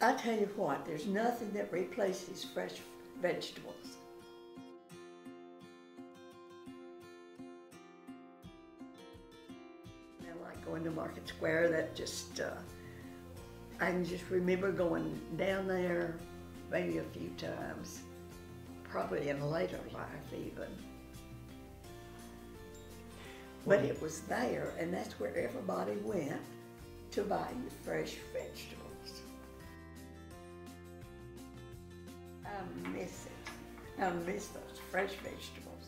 I tell you what, there's nothing that replaces fresh vegetables. I like going to Market Square, that just, uh, I can just remember going down there maybe a few times, probably in later life even. But it was there, and that's where everybody went to buy fresh vegetables. Miss it. I miss those fresh vegetables.